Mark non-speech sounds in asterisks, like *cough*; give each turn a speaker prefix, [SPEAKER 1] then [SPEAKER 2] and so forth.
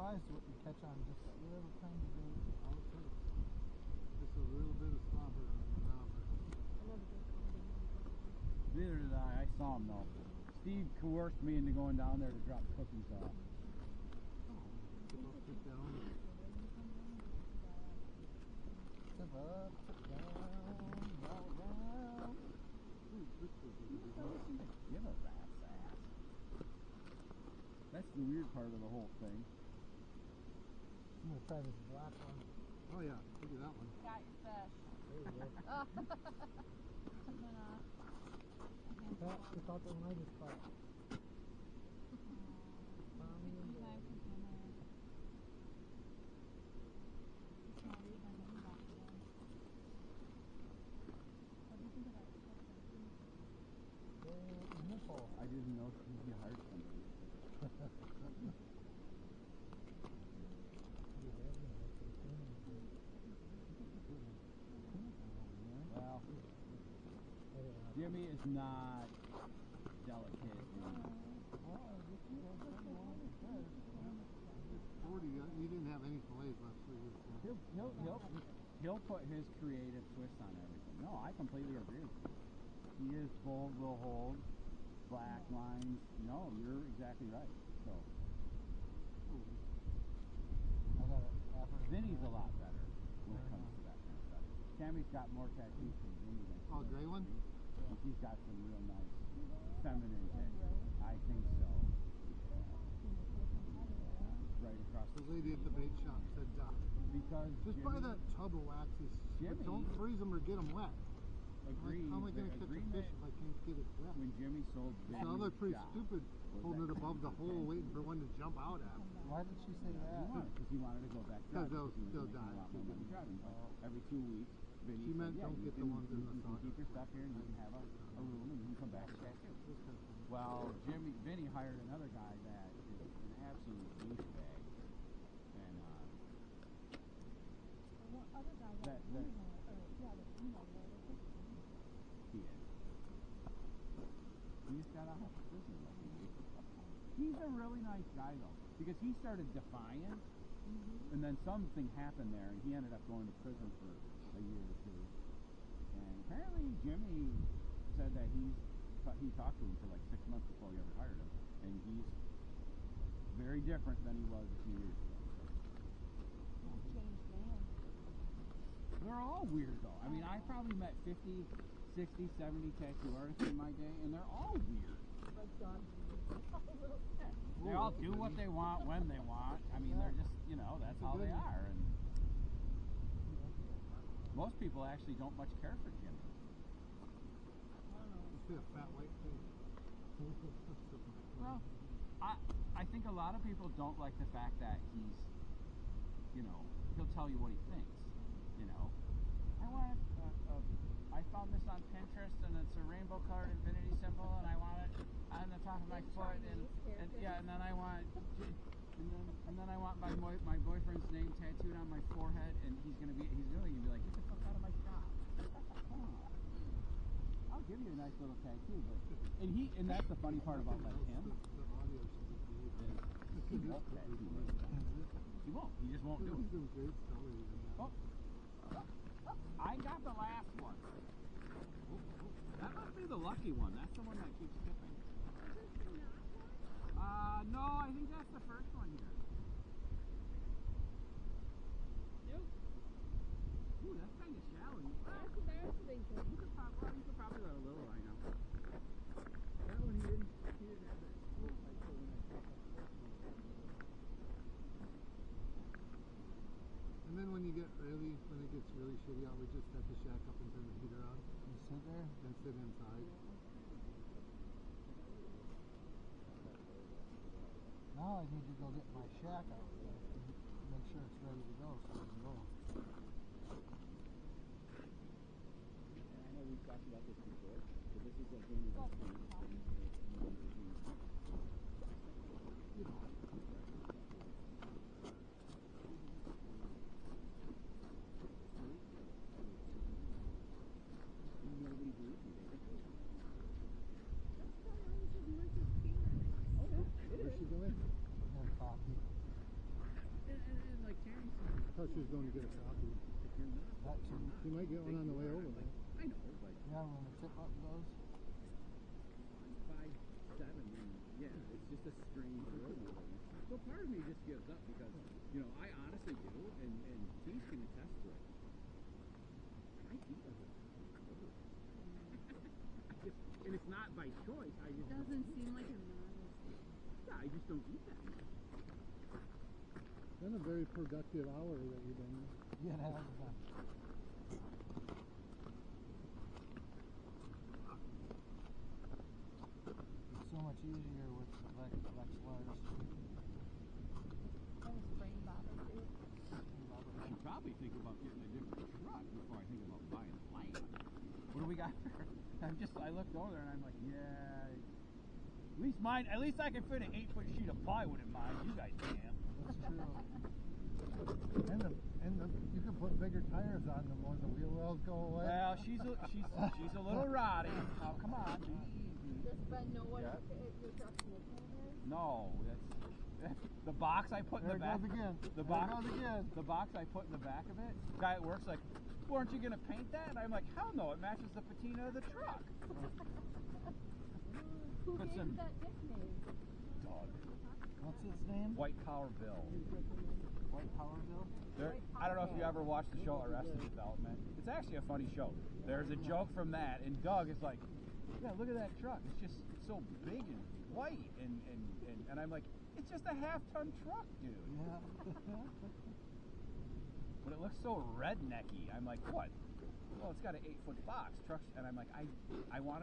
[SPEAKER 1] surprised what you catch on just a little tiny bit.
[SPEAKER 2] All it takes. Just a little bit of slobber on the knobber.
[SPEAKER 3] Neither did I. I saw him though. Steve coerced me into going down there to drop cookies off.
[SPEAKER 2] Tip up, tip down.
[SPEAKER 1] Tip down, roll down.
[SPEAKER 2] Ooh, this was a good one.
[SPEAKER 3] Give a rat's ass. That's the weird part of the whole thing.
[SPEAKER 1] I'm gonna try this black one.
[SPEAKER 2] Oh yeah, look at that one.
[SPEAKER 4] Got your fish.
[SPEAKER 1] There you go.
[SPEAKER 4] I'm gonna.
[SPEAKER 1] That, we thought the one I just caught. Tommy and
[SPEAKER 4] You guys
[SPEAKER 1] Dave.
[SPEAKER 4] can come in. It's not even in that one. What do you think about it?
[SPEAKER 1] There's nipple.
[SPEAKER 3] I didn't know he hired somebody. Well, Jimmy is not delicate. and-
[SPEAKER 2] Forty. You didn't have any fillets left, so you.
[SPEAKER 3] He'll, he'll, he'll, he'll put his creative twist on everything. No, I completely agree with. He is bold, will hold, black lines. No, you're exactly right. So,
[SPEAKER 1] I got it. African
[SPEAKER 3] Vinny's a lot better when it comes to that kind of stuff. Tammy's got more tattoos than Vinny.
[SPEAKER 2] Oh, gray one?
[SPEAKER 3] And She's got some real nice feminine tattoos. I think so. Right across
[SPEAKER 2] The
[SPEAKER 3] the
[SPEAKER 2] lady at the bait shop said,
[SPEAKER 3] because
[SPEAKER 2] just
[SPEAKER 3] Jimmy
[SPEAKER 2] buy that tub of waxies.
[SPEAKER 3] Jimmy-
[SPEAKER 2] But don't freeze them or get them wet. Like, how am I going to catch a fish if I can't get it wet?
[SPEAKER 3] when Jimmy sold Vinny
[SPEAKER 2] So I look pretty
[SPEAKER 3] job
[SPEAKER 2] stupid holding it above the hole waiting for one to jump out at.
[SPEAKER 1] Why did she say that?
[SPEAKER 3] because he wanted to go back
[SPEAKER 2] Because
[SPEAKER 3] driving.
[SPEAKER 2] they'll- they'll die.
[SPEAKER 3] a lot more money driving. But
[SPEAKER 1] Oh.
[SPEAKER 3] every two weeks, Vinny
[SPEAKER 2] She
[SPEAKER 3] said,
[SPEAKER 2] meant
[SPEAKER 3] yeah,
[SPEAKER 2] don't
[SPEAKER 3] you
[SPEAKER 2] get the
[SPEAKER 3] can,
[SPEAKER 2] ones in
[SPEAKER 3] you
[SPEAKER 2] the
[SPEAKER 3] can keep your stuff here and you can have a, a room and you can come back and tattoo.
[SPEAKER 2] This kind of thing.
[SPEAKER 3] Well, Jimmy, Vinny hired another guy that is an absolute douchebag. And uh,
[SPEAKER 4] One other guy got
[SPEAKER 3] That- that-
[SPEAKER 4] or, yeah, the email, where they took it.
[SPEAKER 3] he is. He just got out of prison like a week ago. He's a really nice guy though, because he started And then something happened there, and he ended up going to prison for a year or two. And apparently, Jimmy said that he's he talked to him for like six months before he ever hired him, and he's very different than he was a few years ago.
[SPEAKER 4] Changed man.
[SPEAKER 3] They're all weird though. I mean, I probably met 50, 60, 70 tattoo artists in my day, and they're all weird.
[SPEAKER 4] Like John. *laughs*
[SPEAKER 3] They all do what they want when they want. I mean, they're just, you know, that's how they are. And most people actually don't much care for Jimmy.
[SPEAKER 2] A.
[SPEAKER 3] Well, I I think a lot of people don't like the fact that he's, you know, he'll tell you what he thinks. You know, I want a, a, I found this on Pinterest and it's a rainbow colored infinity symbol and I want Um, it on the top of my foot and, and yeah, and then I want. And then, and then I want my boy, my boyfriend's name tattooed on my forehead, and he's gonna be he's really gonna be like, get the fuck out of my shop. On. I'll give you a nice little tattoo, but and he and that's the funny part about like him.
[SPEAKER 2] the audio should be great.
[SPEAKER 3] is He won't. He won't. He just won't do it.
[SPEAKER 2] doing great stories. and that.
[SPEAKER 3] Oh, I got the last one. That must be the lucky one. That's the one that keeps skipping. Uh, no, I think that's the first one here. Nope. Ooh, that's kind of shallow. You,
[SPEAKER 4] That's embarrassing.
[SPEAKER 3] you could probably, well, you could probably let a little line out. That one he didn't, he didn't have that swoop like so when I took that first one.
[SPEAKER 2] And then when you get really, when it gets really shitty out, we just set the shack up and turn the heater on
[SPEAKER 1] You sit there.
[SPEAKER 2] and sit inside.
[SPEAKER 1] Now I need to go get my shack out. Make sure it's ready to go so I can go.
[SPEAKER 3] I know we've talked about this before, but this is like one of the things that you know, Nobody believed me. They think
[SPEAKER 2] Where's she going?
[SPEAKER 1] More coffee.
[SPEAKER 2] She's going to get a copy.
[SPEAKER 1] That too.
[SPEAKER 2] She might get one on the way over. though.
[SPEAKER 3] I know, but
[SPEAKER 1] Yeah, when the tip up goes.
[SPEAKER 3] five seven, and yeah, it's just a strange world. we're living in. So part of me just gives up because you know I honestly do, and and Keith can attest to it. I eat a just, *laughs* and it's not by choice. I just
[SPEAKER 4] Doesn't seem like a novice.
[SPEAKER 3] yeah, I just don't eat that much.
[SPEAKER 2] Been a very productive hour that you've been.
[SPEAKER 1] Yeah, it has been. It's so much easier with the Vex, Vexilars.
[SPEAKER 4] I was afraid about too.
[SPEAKER 3] I should probably think about getting a different truck before I think about buying land. What do we got there? *laughs* I'm just I looked over there and I'm like, yeah. At least mine. At least I can fit an eight foot sheet of plywood in mine. You guys can't.
[SPEAKER 1] That's.
[SPEAKER 2] And the and the you can put bigger tires on them when the wheel wells go away.
[SPEAKER 3] Well, she's a, she's she's a little rotty. Oh, come on, be.
[SPEAKER 4] Does Ben know what
[SPEAKER 3] Yeah.
[SPEAKER 4] your truck's nickel is?
[SPEAKER 3] No, that's, that's *laughs* the box I put in the back.
[SPEAKER 2] again.
[SPEAKER 3] The
[SPEAKER 2] there
[SPEAKER 3] box.
[SPEAKER 2] goes again.
[SPEAKER 3] The box I put in the back of it. Guy at work's like, well, aren't you gonna paint that? And I'm like, hell no, it matches the patina of the truck. *laughs*
[SPEAKER 4] Who
[SPEAKER 3] Put
[SPEAKER 4] gave
[SPEAKER 3] some-
[SPEAKER 4] you that nickname?
[SPEAKER 3] Dog.
[SPEAKER 1] What's his name?
[SPEAKER 3] White collar Bill.
[SPEAKER 1] White Power Bill?
[SPEAKER 3] There, I don't know if you ever watched the show Arrested Development. It's actually a funny show. There's a joke from that, and Doug is like, "Yeah, look at that truck. It's just so big and white." And and and, and I'm like, "It's just a half-ton truck, dude."
[SPEAKER 1] Yeah. *laughs*
[SPEAKER 3] But it looks so rednecky. I'm like, "What?" Well, it's got an eight-foot box. Trucks, and I'm like, "I I want